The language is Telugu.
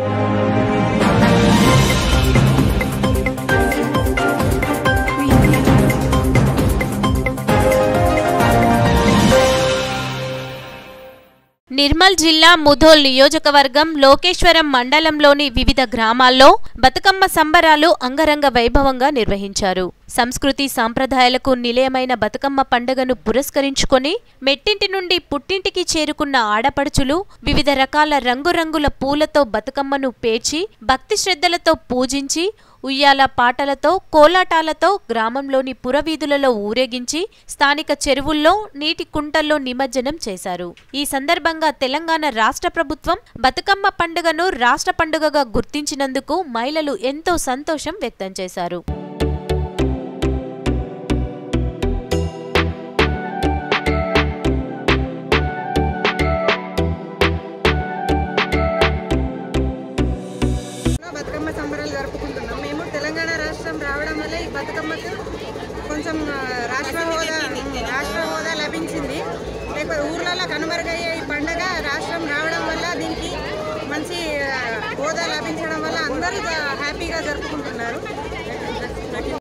Thank you. నిర్మల్ జిల్లా ముధోల్ నియోజకవర్గం లోకేశ్వరం మండలంలోని వివిధ గ్రామాల్లో బతుకమ్మ సంబరాలు అంగరంగ వైభవంగా నిర్వహించారు. సంస్కృతి సాంప్రదాయాలకు నిలయమైన బతుకమ్మ పండుగను పురస్కరించుకొని మెట్టింటి నుండి పుట్టింటికి చేరుకున్న ఆడపడుచులు వివిధ రకాల రంగురంగుల పూలతో బతుకమ్మను పేర్చి భక్తి శ్రద్ధలతో పూజించి ఉయ్యాల పాటలతో కోలాటాలతో గ్రామంలోని పురవీధులలో ఊరేగించి స్థానిక చెరువుల్లో నీటి కుంటల్లో నిమజ్జనం చేశారు. ఈ సందర్భంగా తెలంగాణ రాష్ట్ర ప్రభుత్వం బతుకమ్మ పండుగను రాష్ట్ర పండుగగా గుర్తించినందుకు మహిళలు ఎంతో సంతోషం వ్యక్తం చేశారు. జరుపుకుంటున్నాం. మేము తెలంగాణ రాష్ట్రం రావడం వల్ల ఈ బతుకమ్మకు కొంచెం రాష్ట్ర హోదా రాష్ట్ర హోదా లభించింది. లేకపోతే ఊర్లలో కనుమరుగయ్యే ఈ పండగ రాష్ట్రం రావడం వల్ల దీనికి మంచి హోదా లభించడం వల్ల అందరూ హ్యాపీగా జరుపుకుంటున్నారు.